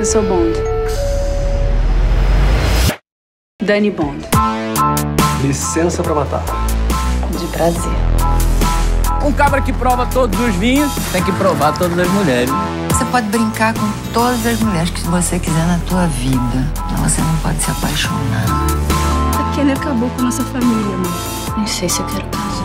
Eu sou Bond. Dani Bond. Licença pra matar. De prazer. Um cabra que prova todos os vinhos tem que provar todas as mulheres. Você pode brincar com todas as mulheres que você quiser na tua vida, mas você não pode se apaixonar. Aquele acabou com a nossa família, mãe. Nem sei se eu quero casar.